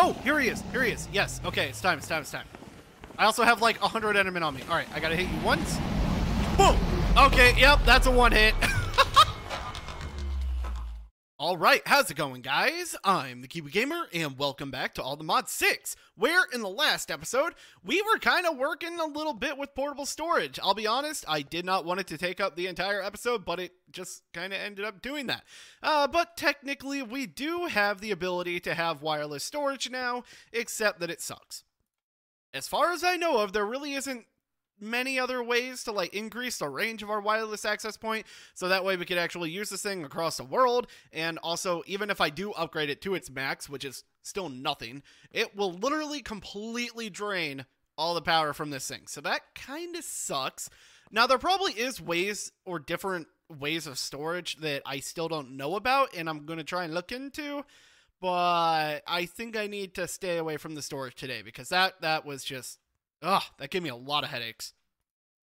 Oh, here he is. Here he is. Yes. Okay, it's time. It's time. It's time. I also have like 100 Enderman on me. All right, I got to hit you once. Boom. Okay, yep, that's a one hit. All right, how's it going, guys? I'm the Kiwi Gamer, and welcome back to All the Mod 6, where in the last episode, we were kind of working a little bit with portable storage. I'll be honest, I did not want it to take up the entire episode, but it just kind of ended up doing that. Uh, but technically, we do have the ability to have wireless storage now, except that it sucks. As far as I know of, there really isn't many other ways to like increase the range of our wireless access point so that way we could actually use this thing across the world. And also even if I do upgrade it to its max which is still nothing it will literally completely drain all the power from this thing. So that kind of sucks. Now there probably is ways or different ways of storage that I still don't know about and I'm going to try and look into but I think I need to stay away from the storage today because that that was just Ugh, that gave me a lot of headaches.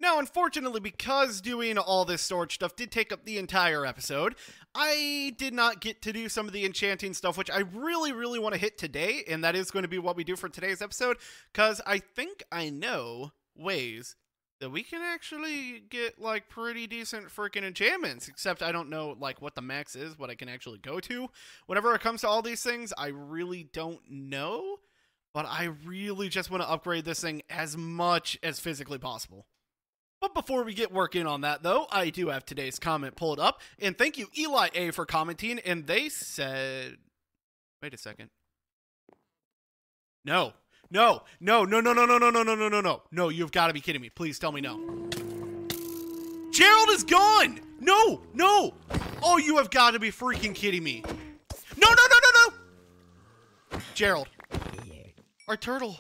Now, unfortunately, because doing all this storage stuff did take up the entire episode, I did not get to do some of the enchanting stuff, which I really, really want to hit today, and that is going to be what we do for today's episode, because I think I know ways that we can actually get, like, pretty decent freaking enchantments, except I don't know, like, what the max is, what I can actually go to. Whenever it comes to all these things, I really don't know but I really just want to upgrade this thing as much as physically possible. But before we get working on that, though, I do have today's comment pulled up. And thank you, Eli A, for commenting. And they said. Wait a second. No. No. No, no, no, no, no, no, no, no, no, no, no. No, you've got to be kidding me. Please tell me no. Gerald is gone! No! No! Oh, you have got to be freaking kidding me. No, no, no, no, no! Gerald. Our turtle.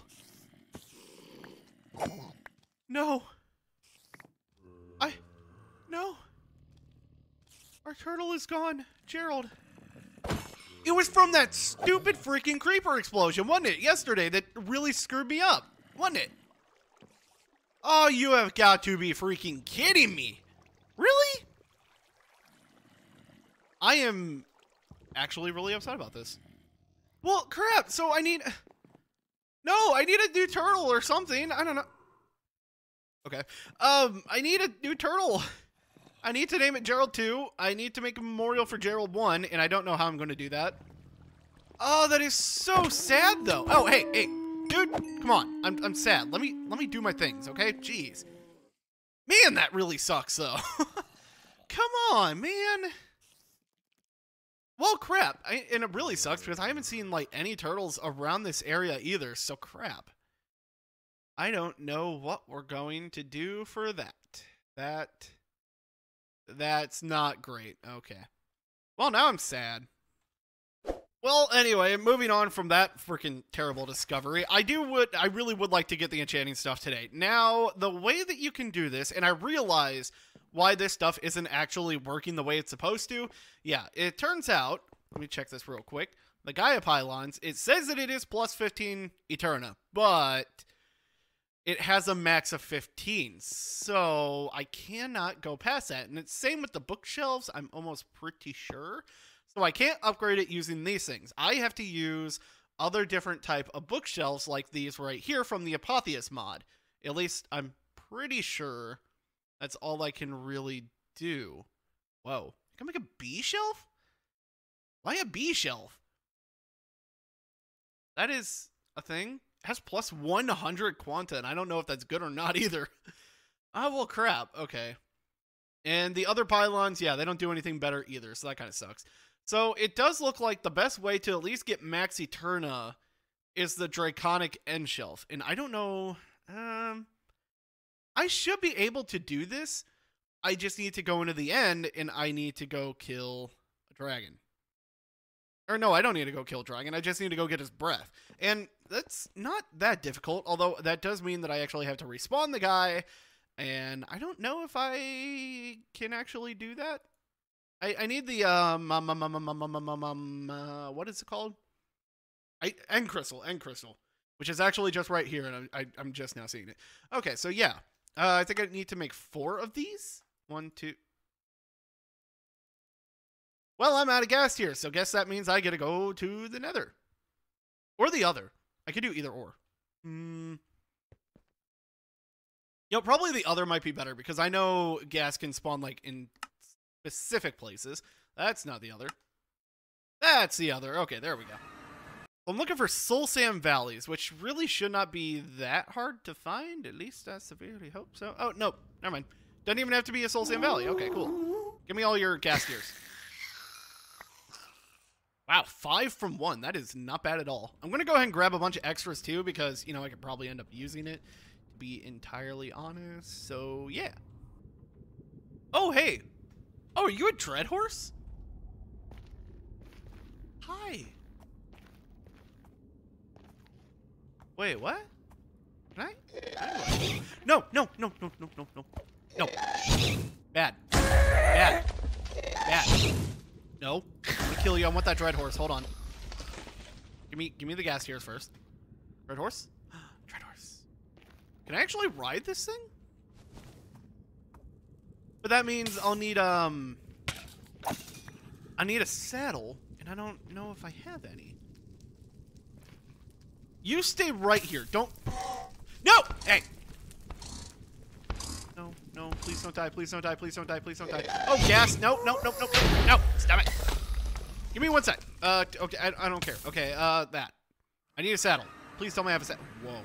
No. No. Our turtle is gone. Gerald. It was from that stupid freaking creeper explosion, wasn't it? Yesterday that really screwed me up, wasn't it? Oh, you have got to be freaking kidding me. Really? I am actually really upset about this. Well, crap. So I need. No, I need a new turtle or something. I don't know. Okay. Um, I need a new turtle. I need to name it Gerald 2. I need to make a memorial for Gerald 1, and I don't know how I'm going to do that. Oh, that is so sad, though. Oh, hey, hey. Dude, come on. I'm, I'm sad. Let me let me do my things, okay? Jeez. Man, that really sucks, though. come on, man. Well, crap. I, and it really sucks because I haven't seen like any turtles around this area either. So crap. I don't know what we're going to do for that. That that's not great. Okay. Well, now I'm sad. Well, anyway, moving on from that freaking terrible discovery, I do would I really would like to get the enchanting stuff today. Now, the way that you can do this, and I realize why this stuff isn't actually working the way it's supposed to. Yeah, it turns out, let me check this real quick. The Gaia pylons, it says that it is plus 15 Eterna, but it has a max of 15. So I cannot go past that. And it's same with the bookshelves, I'm almost pretty sure. So I can't upgrade it using these things. I have to use other different type of bookshelves like these right here from the Apotheosis mod. At least I'm pretty sure that's all I can really do. Whoa. I can make a B shelf? Why a B shelf? That is a thing. Has plus 100 quanta, and I don't know if that's good or not either. oh, well, crap. Okay. And the other pylons, yeah, they don't do anything better either, so that kind of sucks. So it does look like the best way to at least get Max Eterna is the Draconic End Shelf. And I don't know. Um, I should be able to do this. I just need to go into the end and I need to go kill a dragon. Or no, I don't need to go kill Dragon. I just need to go get his breath. And that's not that difficult, although that does mean that I actually have to respawn the guy. And I don't know if I can actually do that. I, I need the um, um, um, um, um, um, um, um uh, what is it called? I end crystal, end crystal, which is actually just right here, and I'm I, am i am just now seeing it. Okay, so yeah, uh, I think I need to make four of these. One, two, well, I'm out of gas here, so guess that means I gotta go to the nether. Or the other. I could do either or. Hmm. You know, probably the other might be better because I know ghast can spawn like in specific places. That's not the other. That's the other. Okay, there we go. I'm looking for Soul Sand Valleys, which really should not be that hard to find. At least I severely hope so. Oh, nope. Never mind. Doesn't even have to be a Soul Sand Valley. Okay, cool. Give me all your ghast tears. Wow, five from one. That is not bad at all. I'm going to go ahead and grab a bunch of extras too because, you know, I could probably end up using it, to be entirely honest. So, yeah. Oh, hey. Oh, are you a Dread Horse? Hi. Wait, what? Can I? No, no, no, no, no, no, no. No. Bad. Bad. Bad. No. Kill you. I want that dread horse. Hold on. Give me give me the ghast tears first. Dread horse? dread horse. Can I actually ride this thing? But that means I'll need um I need a saddle, and I don't know if I have any. You stay right here. Don't No! Hey! No, no, please don't die, please don't die, please don't die, please don't die. Oh, ghast! No, no, no, no, no, no! Stop it! Give me one sec. Uh, okay, I, I don't care. Okay, uh, that. I need a saddle. Please tell me I have a saddle. Whoa.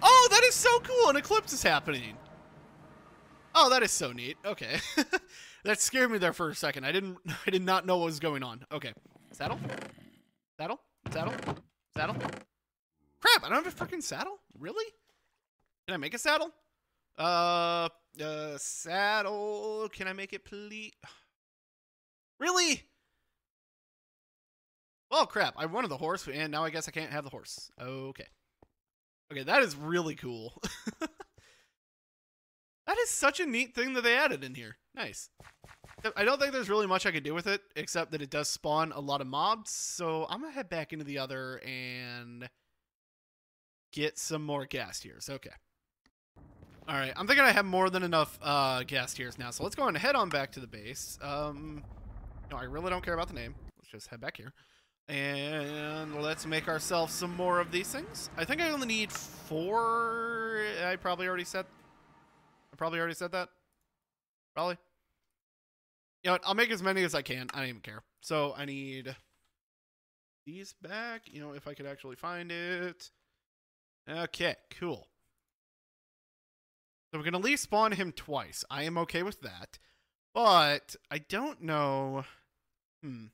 Oh, that is so cool! An eclipse is happening. Oh, that is so neat. Okay. that scared me there for a second. I didn't I did not know what was going on. Okay. Saddle? Saddle? Saddle? Saddle? Crap, I don't have a freaking saddle? Really? Can I make a saddle? Uh, uh, saddle. Can I make it, please? Really? Well, crap. I wanted the horse, and now I guess I can't have the horse. Okay. Okay, that is really cool. that is such a neat thing that they added in here. Nice. I don't think there's really much I could do with it, except that it does spawn a lot of mobs, so I'm gonna head back into the other and get some more ghast tears. Okay. All right, I'm thinking I have more than enough uh, ghast tears now, so let's go and head on back to the base. Um, no, I really don't care about the name. Let's just head back here. And let's make ourselves some more of these things. I think I only need four. I probably already said. I probably already said that. Probably. You know what? I'll make as many as I can. I don't even care. So I need these back. You know, if I could actually find it. Okay, cool. So we can at least spawn him twice. I am okay with that. But I don't know. Hmm.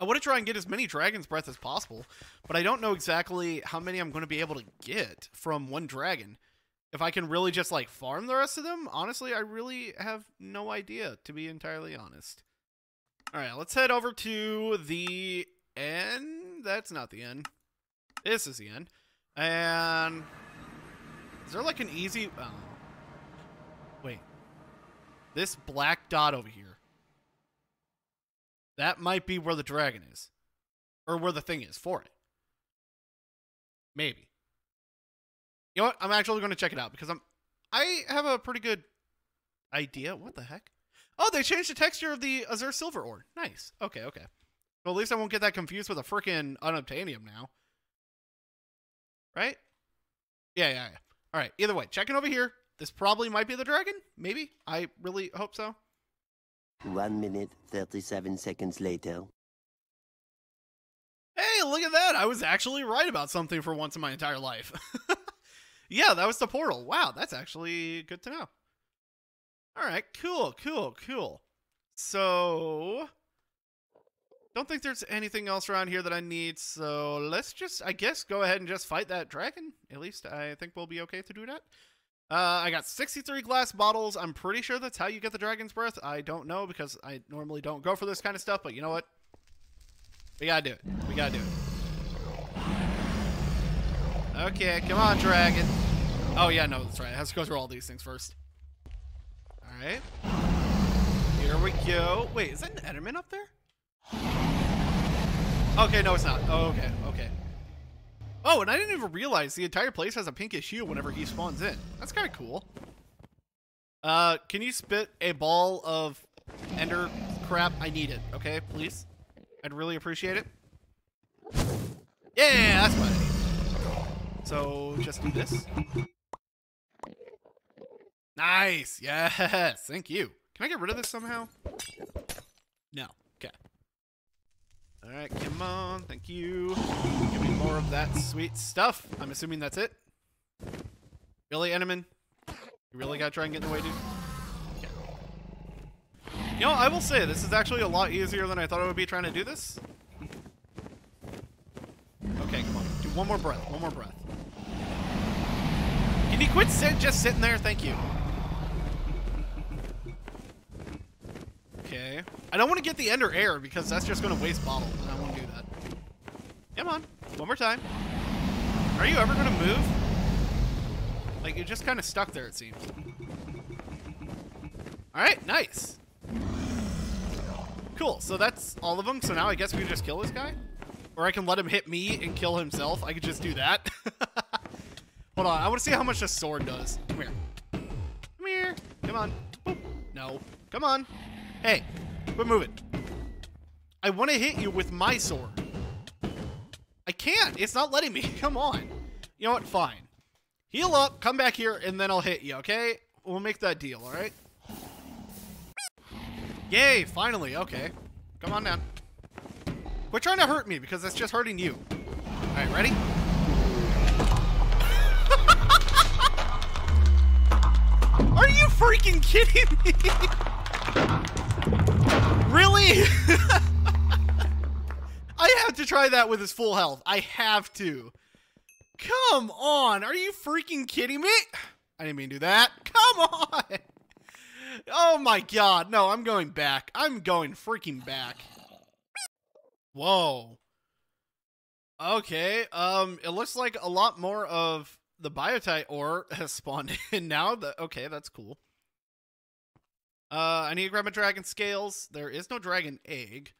I want to try and get as many Dragon's Breath as possible, but I don't know exactly how many I'm going to be able to get from one dragon. If I can really just like farm the rest of them, honestly, I really have no idea, to be entirely honest. All right, let's head over to the end. That's not the end. This is the end. And is there like an easy... Oh. Wait. This black dot over here. That might be where the dragon is. Or where the thing is for it. Maybe. You know what? I'm actually going to check it out because I'm... I have a pretty good idea. What the heck? Oh, they changed the texture of the Azure Silver ore. Nice. Okay, okay. Well, at least I won't get that confused with a freaking unobtainium now. Right? Yeah, yeah, yeah. All right. Either way, checking over here. This probably might be the dragon. Maybe. I really hope so. One minute, 37 seconds later. Hey, look at that. I was actually right about something for once in my entire life. yeah, that was the portal. Wow, that's actually good to know. All right, cool, cool, cool. So, don't think there's anything else around here that I need, so let's just, I guess, go ahead and just fight that dragon. At least I think we'll be okay to do that. Uh, I got 63 glass bottles. I'm pretty sure that's how you get the dragon's breath. I don't know because I normally don't go for this kind of stuff, but you know what? We gotta do it. We gotta do it. Okay, come on, dragon. Oh, yeah, no, that's right. I have to go through all these things first. All right. Here we go. Wait, is that an Enderman up there? Okay, no, it's not. Oh, okay, okay. Oh, and I didn't even realize the entire place has a pinkish hue whenever he spawns in. That's kind of cool. Uh, can you spit a ball of ender crap? I need it, okay, please? I'd really appreciate it. Yeah, that's what I need. So just do this. Nice. Yes. Thank you. Can I get rid of this somehow? No. Okay. All right. Come on. Thank you. Give me more of that sweet stuff. I'm assuming that's it. Really, Enderman? You really gotta try and get in the way, dude? Okay. You know, I will say, this is actually a lot easier than I thought it would be trying to do this. Okay, come on. Do one more breath. One more breath. Can you quit sit just sitting there? Thank you. Okay. I don't want to get the ender air because that's just going to waste bottle. and I don't want to do that. Come on. One more time. Are you ever going to move? Like, you're just kind of stuck there, it seems. Alright, nice. Cool, so that's all of them. So now I guess we can just kill this guy? Or I can let him hit me and kill himself. I could just do that. Hold on, I want to see how much this sword does. Come here. Come here. Come on. Boop. No. Come on. Hey, quit moving. I want to hit you with my sword. I can't. It's not letting me. Come on. You know what? Fine. Heal up, come back here, and then I'll hit you, okay? We'll make that deal, alright? Yay, finally. Okay. Come on down. Quit trying to hurt me, because that's just hurting you. Alright, ready? Are you freaking kidding me? really? I have to try that with his full health. I have to. Come on. Are you freaking kidding me? I didn't mean to do that. Come on. Oh my god. No, I'm going back. I'm going freaking back. Whoa. Okay. Um, it looks like a lot more of the biotite ore has spawned in now. The, okay, that's cool. Uh, I need to grab my dragon scales. There is no dragon egg.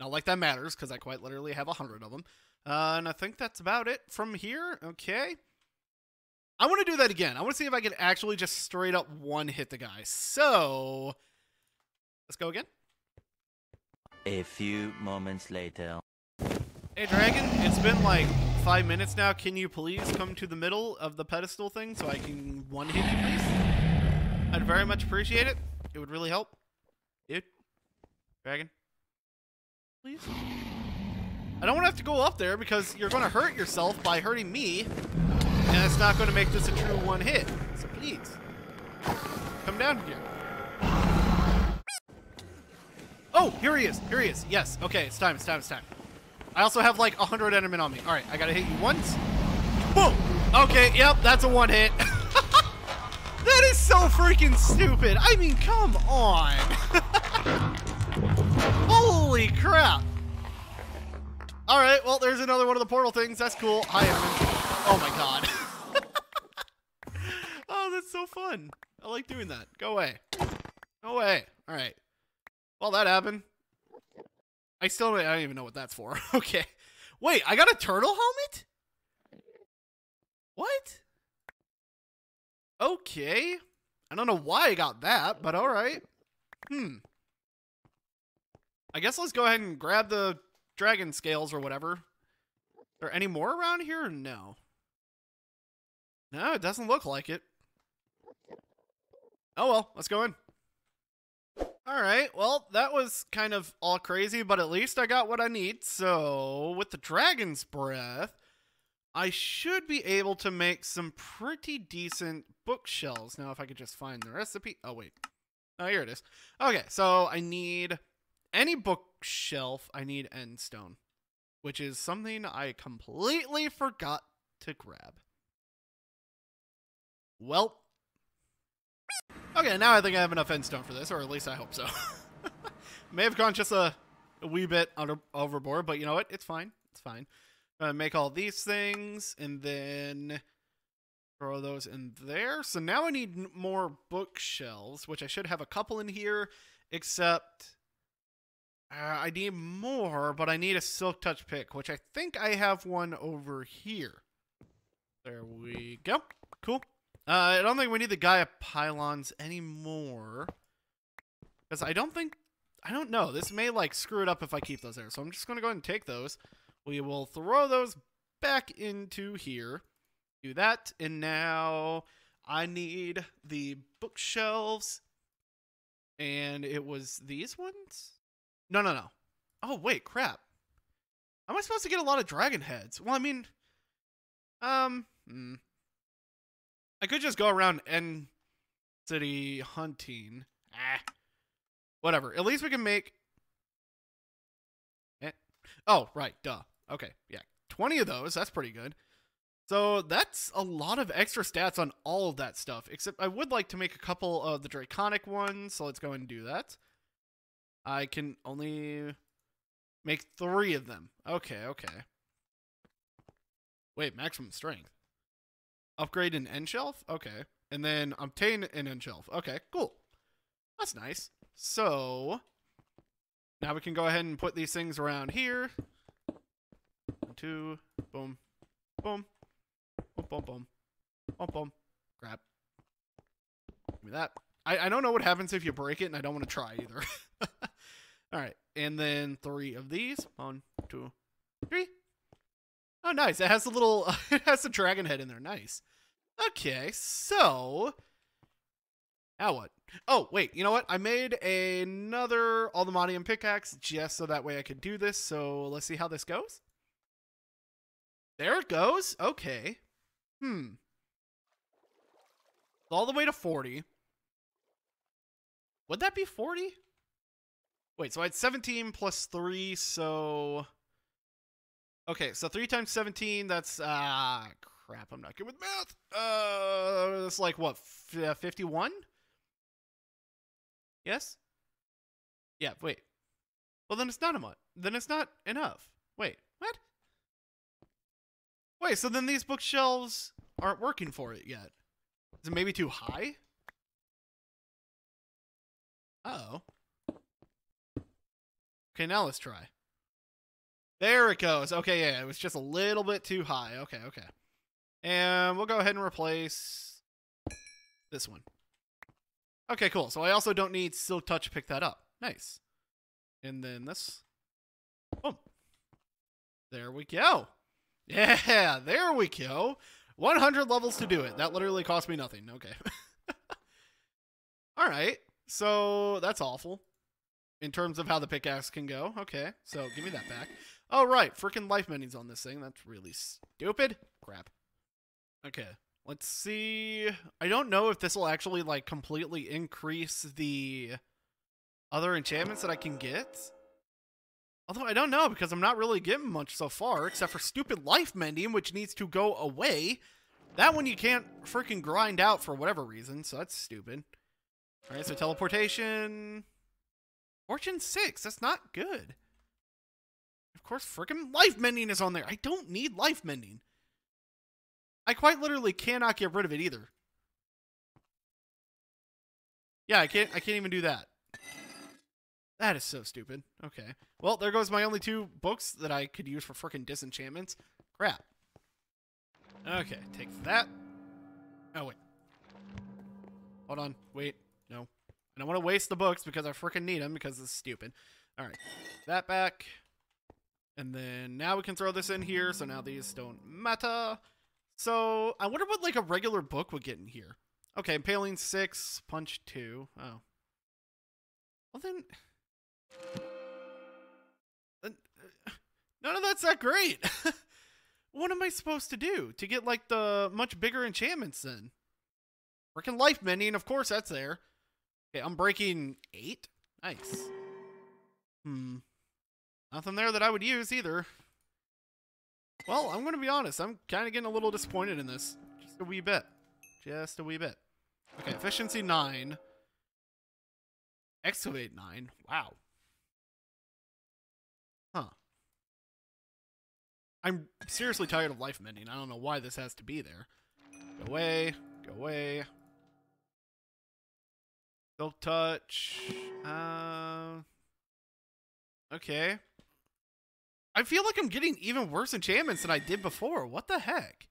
Not like that matters, because I quite literally have a hundred of them. Uh, and I think that's about it from here. Okay. I want to do that again. I want to see if I can actually just straight up one hit the guy. So, let's go again. A few moments later. Hey, Dragon, it's been like five minutes now. Can you please come to the middle of the pedestal thing so I can one hit you, please? I'd very much appreciate it. It would really help. Dude. Dragon. Please? I don't want to have to go up there because you're going to hurt yourself by hurting me. And it's not going to make this a true one hit. So please. Come down here. Oh, here he is. Here he is. Yes. Okay, it's time. It's time. It's time. I also have like 100 endermen on me. All right, I got to hit you once. Boom. Okay, yep, that's a one hit. that is so freaking stupid. I mean, come on. Holy crap. All right, well, there's another one of the portal things. That's cool. Hi. Oh my god. oh, that's so fun. I like doing that. Go away. Go away. All right. Well, that happened. I still I don't even know what that's for. okay. Wait, I got a turtle helmet? What? Okay. I don't know why I got that, but all right. Hmm. I guess let's go ahead and grab the dragon scales or whatever. Are any more around here? No. No, it doesn't look like it. Oh well, let's go in. Alright, well, that was kind of all crazy, but at least I got what I need. So, with the Dragon's Breath, I should be able to make some pretty decent bookshelves. Now, if I could just find the recipe. Oh, wait. Oh, here it is. Okay, so I need any bookshelf, I need end stone, which is something I completely forgot to grab. Well, okay, now I think I have enough end stone for this, or at least I hope so. May have gone just a, a wee bit under, overboard, but you know what? It's fine. It's fine. Uh, make all these things, and then throw those in there. So now I need more bookshelves, which I should have a couple in here, except uh, I need more, but I need a silk touch pick, which I think I have one over here. There we go. Cool. Uh, I don't think we need the Gaia pylons anymore. Because I don't think... I don't know. This may, like, screw it up if I keep those there. So I'm just going to go ahead and take those. We will throw those back into here. Do that. And now I need the bookshelves. And it was these ones? No, no, no. Oh, wait, crap. Am I supposed to get a lot of dragon heads? Well, I mean, um, hmm. I could just go around End City hunting. Ah, whatever. At least we can make. Eh. Oh, right, duh. Okay, yeah, twenty of those. That's pretty good. So that's a lot of extra stats on all of that stuff. Except I would like to make a couple of the draconic ones. So let's go and do that. I can only make three of them. Okay, okay. Wait, maximum strength. Upgrade an end shelf? Okay. And then obtain an end shelf. Okay, cool. That's nice. So, now we can go ahead and put these things around here. Two, boom, boom, boom, boom, boom, boom, boom. Grab. Give me that. I, I don't know what happens if you break it, and I don't want to try either. All right, and then three of these. One, two, three. Oh, nice. It has a little. it has a dragon head in there. Nice. Okay, so now what? Oh, wait. You know what? I made another Allthemodium pickaxe just so that way I could do this. So let's see how this goes. There it goes. Okay. Hmm. All the way to 40. Would that be 40? Wait, so I had 17 plus 3, so... Okay, so 3 times 17, that's... Ah, crap, I'm not good with math. Uh, it's like, what, 51? Yes? Yeah, wait. Well, then it's not a enough. Then it's not enough. Wait? Wait, so then these bookshelves aren't working for it yet. Is it maybe too high? Uh oh. Okay, now let's try. There it goes. Okay, yeah, it was just a little bit too high. Okay, okay. And we'll go ahead and replace this one. Okay, cool. So I also don't need Silk Touch to pick that up. Nice. And then this. Boom. There we go. Yeah, there we go. 100 levels to do it. That literally cost me nothing. Okay. All right. So that's awful in terms of how the pickaxe can go. Okay. So give me that back. Oh, right. Freaking life mending's on this thing. That's really stupid. Crap. Okay. Let's see. I don't know if this will actually like completely increase the other enchantments that I can get. Although I don't know because I'm not really getting much so far except for stupid life mending which needs to go away. That one you can't freaking grind out for whatever reason, so that's stupid. Alright, so teleportation. Fortune 6, that's not good. Of course, freaking life mending is on there. I don't need life mending. I quite literally cannot get rid of it either. Yeah, I can't I can't even do that. That is so stupid. Okay. Well, there goes my only two books that I could use for freaking disenchantments. Crap. Okay, take that. Oh, wait. Hold on. Wait. No. I don't want to waste the books because I freaking need them because it's stupid. All right. That back. And then now we can throw this in here, so now these don't matter. So, I wonder what, like, a regular book would get in here. Okay, Impaling 6, Punch 2. Oh. Well, then... uh, none of that's that great. what am I supposed to do to get, like, the much bigger enchantments then? Freaking life mending, of course that's there. Okay, Unbreaking 8? Nice. Hmm. Nothing there that I would use either. Well, I'm to be honest. I'm kind of getting a little disappointed in this. Just a wee bit. Just a wee bit. Okay, efficiency 9. Excavate 9. Wow. I'm seriously tired of life mending. I don't know why this has to be there. Go away. Go away. Silk touch. Uh... Okay. I feel like I'm getting even worse enchantments than I did before. What the heck?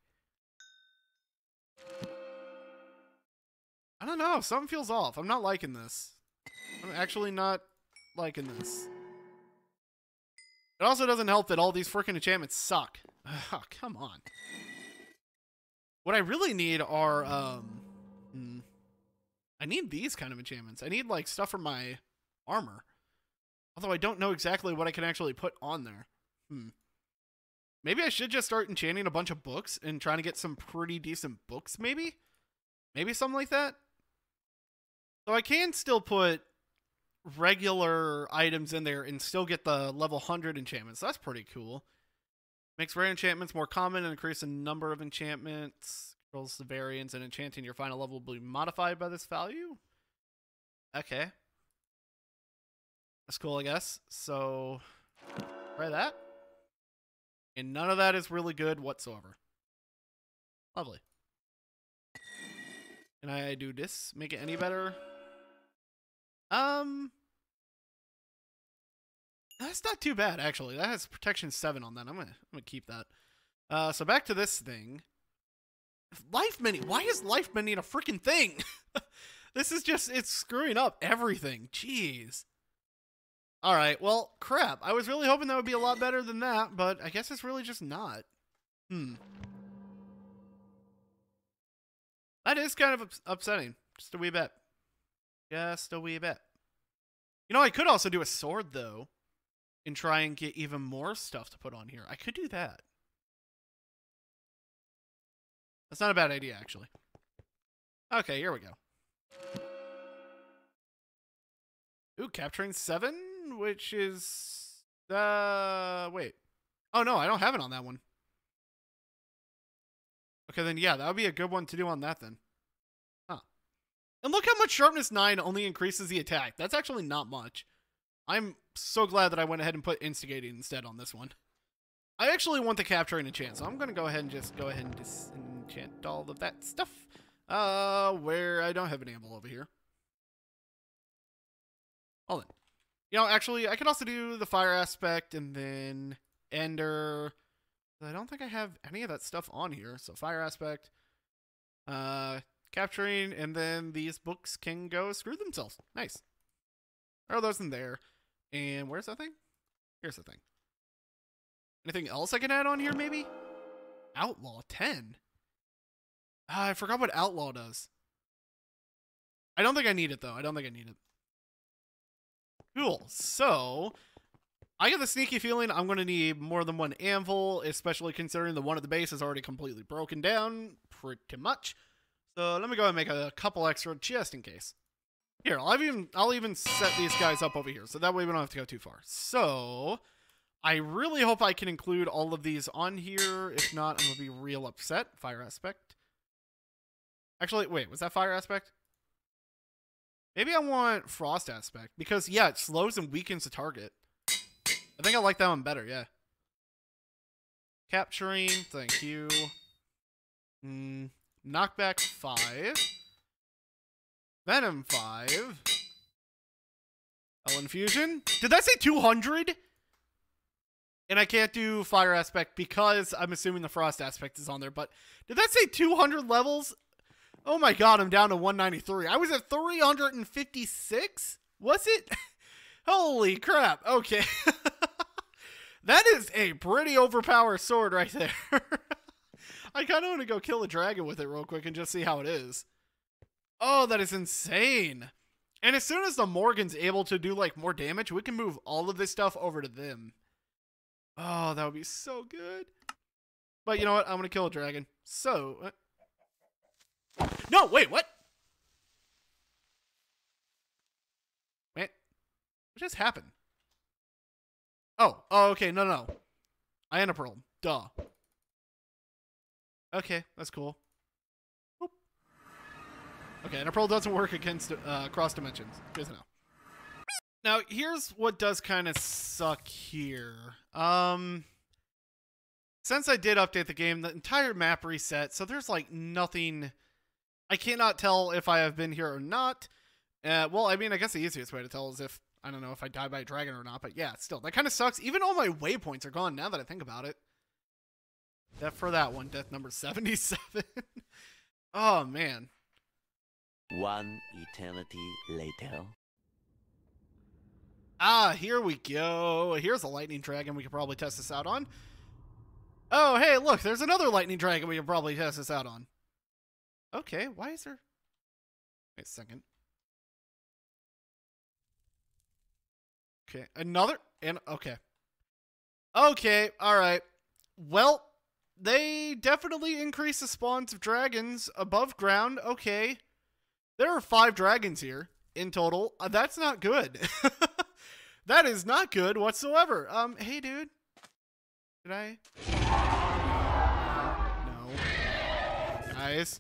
I don't know. Something feels off. I'm not liking this. I'm actually not liking this. It also doesn't help that all these freaking enchantments suck. Come on. What I really need are, um, hmm, I need these kind of enchantments. I need like stuff for my armor. Although I don't know exactly what I can actually put on there. Hmm. Maybe I should just start enchanting a bunch of books and trying to get some pretty decent books, maybe? Maybe something like that? So I can still put regular items in there and still get the level 100 enchantments. That's pretty cool. Makes rare enchantments more common and increase the number of enchantments. Controls the variance and enchanting your final level will be modified by this value. Okay. That's cool, I guess. So, try that. And none of that is really good whatsoever. Lovely. Can I do this? Make it any better? Um, that's not too bad actually. That has protection seven on that. I'm gonna I'm gonna keep that. Uh, so back to this thing. Life mini. Why is life mini a freaking thing? this is just it's screwing up everything. Jeez. All right. Well, crap. I was really hoping that would be a lot better than that, but I guess it's really just not. Hmm. That is kind of ups- upsetting. Just a wee bit. Just a wee bit. You know, I could also do a sword, though, and try and get even more stuff to put on here. I could do that. That's not a bad idea, actually. Okay, here we go. Ooh, capturing seven, which is uh wait. Oh no, I don't have it on that one. Okay, then yeah, that would be a good one to do on that then. And look how much sharpness 9 only increases the attack. That's actually not much. I'm so glad that I went ahead and put instigating instead on this one. I actually want the capturing enchant, so I'm gonna go ahead and just go ahead and disenchant all of that stuff. Uh, where I don't have an amble over here. Hold on. You know, actually, I could also do the fire aspect and then ender. I don't think I have any of that stuff on here. So fire aspect, uh, capturing, and then these books can go screw themselves. Nice. Throw those in there. And where's that thing? Here's the thing. Anything else I can add on here, maybe? Outlaw 10. Ah, I forgot what Outlaw does. I don't think I need it, though. I don't think I need it. Cool. So, I get the sneaky feeling I'm going to need more than one anvil, especially considering the one at the base is already completely broken down, pretty much. So let me go and make a couple extra just in case. Here, I'll even I'll even set these guys up over here, so that way we don't have to go too far. So, I really hope I can include all of these on here. If not, I'm gonna be real upset. Fire aspect. Actually, wait, was that fire aspect? Maybe I want frost aspect because yeah, it slows and weakens the target. I think I like that one better. Yeah. Capturing, thank you. Mm, knockback five. Venom 5. Ellen Fusion. Did that say 200? And I can't do fire aspect because I'm assuming the frost aspect is on there. But did that say 200 levels? Oh my god, I'm down to 193. I was at 356? Was it? Holy crap. Okay. that is a pretty overpowered sword right there. I kind of want to go kill a dragon with it real quick and just see how it is. Oh, that is insane. And as soon as the Morgan's able to do like more damage, we can move all of this stuff over to them. Oh, that would be so good. But you know what? I'm going to kill a dragon. So. Uh... No, wait, what? Wait. What just happened? Oh, oh, okay. No, no. I am a pearl. Duh. Okay, that's cool. Okay, ender pearl doesn't work against uh, cross dimensions. Good to know. Now, here's what does kind of suck here. Um, since I did update the game, the entire map reset, so there's like nothing. I cannot tell if I have been here or not. Uh, well, I mean, I guess the easiest way to tell is if I don't know if I die by a dragon or not. But yeah, still, that kind of sucks. Even all my waypoints are gone now that I think about it. Death for that one, death number seventy-seven. oh man. One eternity later. Ah, here we go. Here's a lightning dragon we could probably test this out on. Oh, hey, look, there's another lightning dragon we could probably test this out on. Okay, why is there... Wait a second. Okay, another... and Okay. Okay, alright. Well, they definitely increase the spawns of dragons above ground. Okay. There are five dragons here in total. Uh, that's not good. that is not good whatsoever. Um, hey, dude. Did I? No. Guys,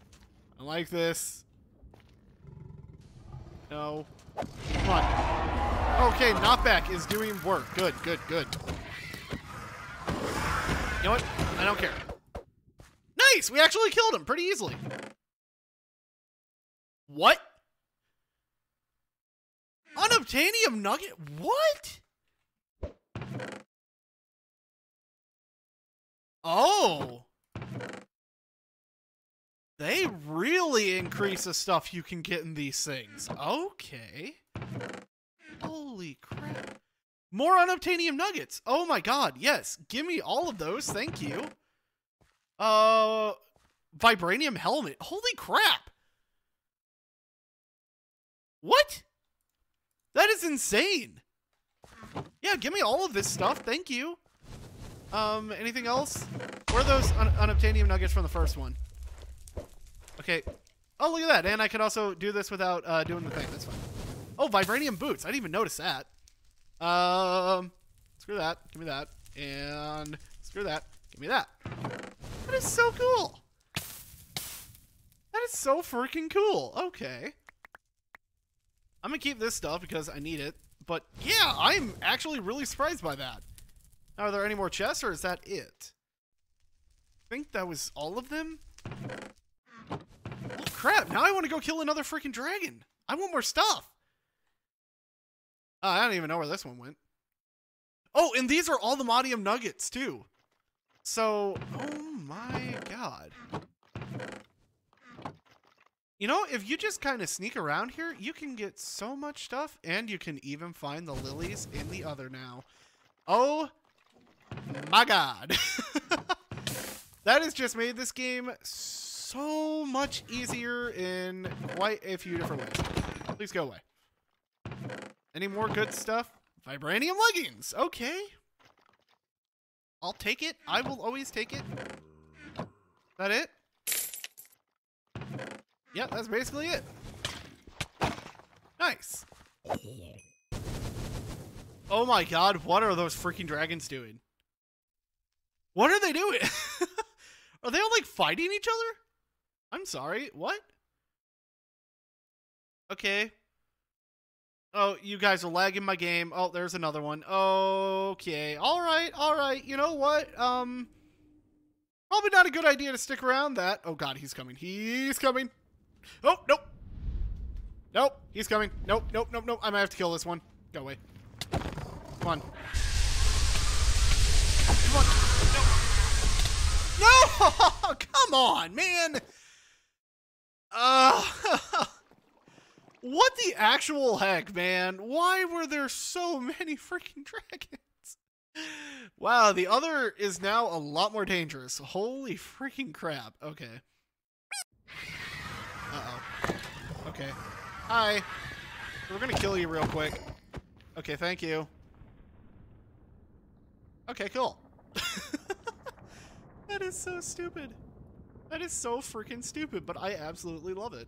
I like this. No. Come on. Okay, knockback is doing work. Good, good, good. You know what? I don't care. Nice! We actually killed him pretty easily. What? Unobtainium nugget? What? Oh. They really increase the stuff you can get in these things. Okay. Holy crap. More unobtainium nuggets. Oh my god, yes. Give me all of those. Thank you. Uh vibranium helmet. Holy crap. What? That is insane. Yeah, give me all of this stuff. Thank you. Um, anything else? Where are those un unobtainium nuggets from the first one? Okay. Oh, look at that. And I could also do this without uh, doing the thing. That's fine. Oh, vibranium boots. I didn't even notice that. Um, screw that. Give me that. And screw that. Give me that. That is so cool. That is so freaking cool. Okay. I'm gonna keep this stuff because I need it. But yeah, I'm actually really surprised by that. Now, are there any more chests or is that it? I think that was all of them. Oh crap, now I want to go kill another freaking dragon. I want more stuff. Uh, I don't even know where this one went. Oh, and these are Allthemodium nuggets too. So, oh my god. You know, if you just kind of sneak around here, you can get so much stuff, and you can even find the lilies in the other now. Oh my god. that has just made this game so much easier in quite a few different ways. Please go away. Any more good stuff? Vibranium leggings. Okay. I'll take it. I will always take it. That it? Yeah, that's basically it. Nice. Oh my god, what are those freaking dragons doing? What are they doing? are they all like fighting each other? I'm sorry, what? Okay. Oh, you guys are lagging my game. Oh, there's another one. Okay. All right. All right. You know what? Um probably not a good idea to stick around that. Oh god, he's coming. He's coming. Oh, nope. Nope, he's coming. Nope, nope, nope, nope. I might have to kill this one. Go away. Come on. Come on. No! No! Come on, man! Uh, what the actual heck, man? Why were there so many freaking dragons? Wow, the other is now a lot more dangerous. Holy freaking crap. Okay. Uh-oh. Okay. Hi. We're gonna kill you real quick. Okay, thank you. Okay, cool. that is so stupid. That is so freaking stupid, but I absolutely love it.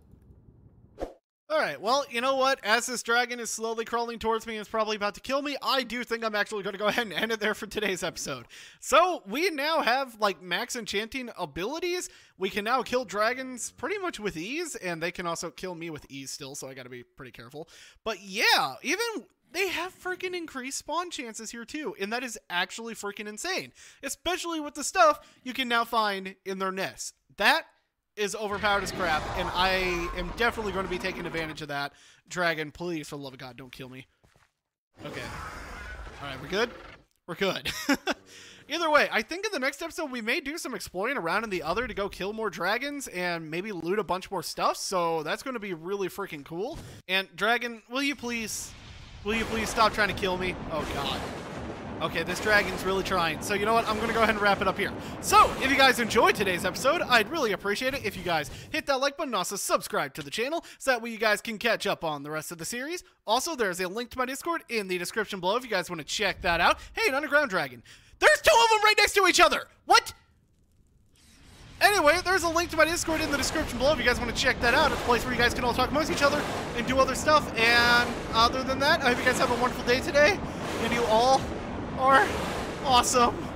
Alright, well, you know what? As this dragon is slowly crawling towards me and is probably about to kill me, I do think I'm actually going to go ahead and end it there for today's episode. So, we now have, like, max enchanting abilities. We can now kill dragons pretty much with ease, and they can also kill me with ease still, so I gotta be pretty careful. But yeah, even they have freaking increased spawn chances here too, and that is actually freaking insane. Especially with the stuff you can now find in their nests. That is overpowered as crap, and I am definitely going to be taking advantage of that. Dragon, please, for the love of God, don't kill me. Okay. All right, we're good? We're good. Either way, I think in the next episode we may do some exploring around in the other to go kill more dragons and maybe loot a bunch more stuff, so that's going to be really freaking cool. And Dragon, will you please Will you please stop trying to kill me? Oh, God. Okay, this dragon's really trying. So you know what? I'm going to go ahead and wrap it up here. So, if you guys enjoyed today's episode, I'd really appreciate it if you guys hit that like button also subscribe to the channel so that way you guys can catch up on the rest of the series. Also, there's a link to my Discord in the description below if you guys want to check that out. Hey, an underground dragon. There's two of them right next to each other. What? Anyway, there's a link to my Discord in the description below if you guys want to check that out. It's a place where you guys can all talk amongst each other and do other stuff. And other than that, I hope you guys have a wonderful day today. And you all awesome.